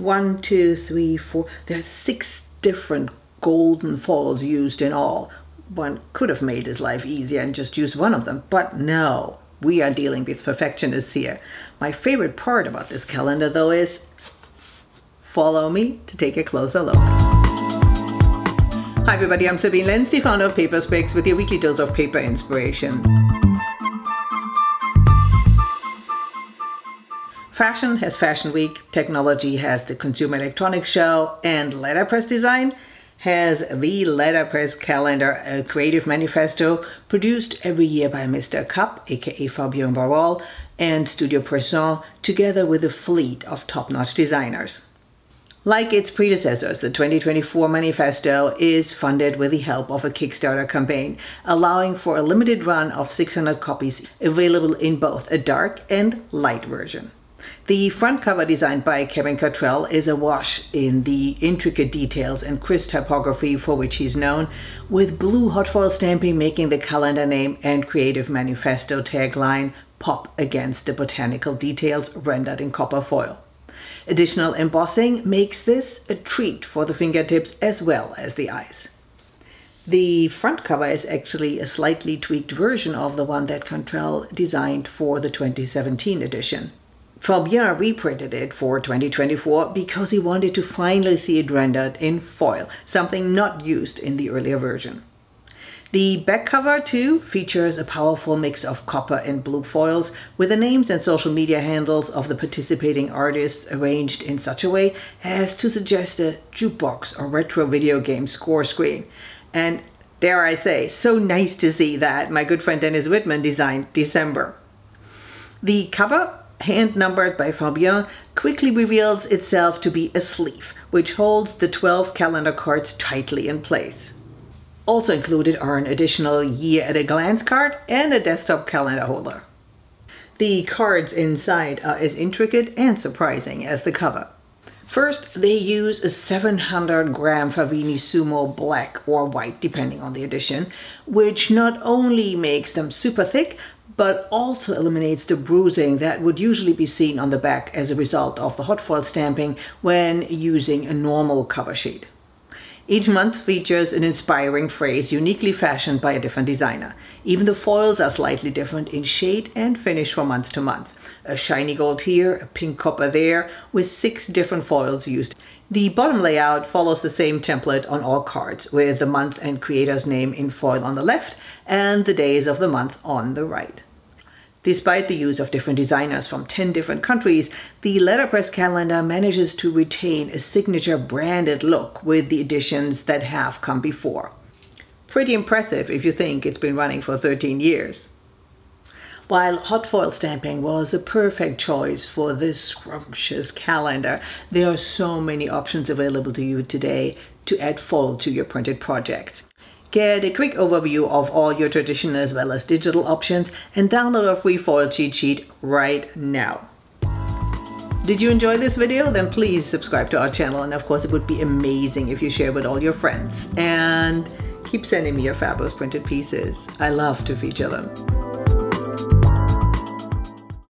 one, two, three, four. There are six different golden foils used in all. One could have made his life easier and just used one of them, but no, we are dealing with perfectionists here. My favorite part about this calendar though is follow me to take a closer look. Hi everybody, I'm Sabine Lenz, the founder of Paperspecs with your weekly dose of paper inspiration. Fashion has Fashion Week, technology has the Consumer Electronics Show, and letterpress design has the letterpress calendar, a creative manifesto produced every year by Mr. Cup, aka Fabien Barral, and Studio Pression, together with a fleet of top-notch designers. Like its predecessors, the 2024 manifesto is funded with the help of a Kickstarter campaign, allowing for a limited run of 600 copies available in both a dark and light version. The front cover designed by Kevin Cantrell is awash in the intricate details and crisp typography for which he's known, with blue hot foil stamping making the calendar name and creative manifesto tagline pop against the botanical details rendered in copper foil. Additional embossing makes this a treat for the fingertips as well as the eyes. The front cover is actually a slightly tweaked version of the one that Cantrell designed for the 2017 edition. Fabien reprinted it for 2024 because he wanted to finally see it rendered in foil, something not used in the earlier version. The back cover too features a powerful mix of copper and blue foils with the names and social media handles of the participating artists arranged in such a way as to suggest a jukebox or retro video game score screen. And dare I say, so nice to see that my good friend Dennis Whitman designed December. The cover hand numbered by Fabien, quickly reveals itself to be a sleeve, which holds the 12 calendar cards tightly in place. Also included are an additional year at a glance card and a desktop calendar holder. The cards inside are as intricate and surprising as the cover. First, they use a 700 gram Favini Sumo black or white, depending on the edition, which not only makes them super thick, but also eliminates the bruising that would usually be seen on the back as a result of the hot foil stamping when using a normal cover sheet. Each month features an inspiring phrase uniquely fashioned by a different designer. Even the foils are slightly different in shade and finish from month to month. A shiny gold here, a pink copper there, with six different foils used. The bottom layout follows the same template on all cards, with the month and creator's name in foil on the left and the days of the month on the right. Despite the use of different designers from 10 different countries, the letterpress calendar manages to retain a signature branded look with the editions that have come before. Pretty impressive if you think it's been running for 13 years. While hot foil stamping was a perfect choice for this scrumptious calendar, there are so many options available to you today to add foil to your printed projects. Get a quick overview of all your traditional as well as digital options and download a free foil cheat sheet right now. Did you enjoy this video? Then please subscribe to our channel and of course it would be amazing if you share with all your friends and keep sending me your fabulous printed pieces. I love to feature them.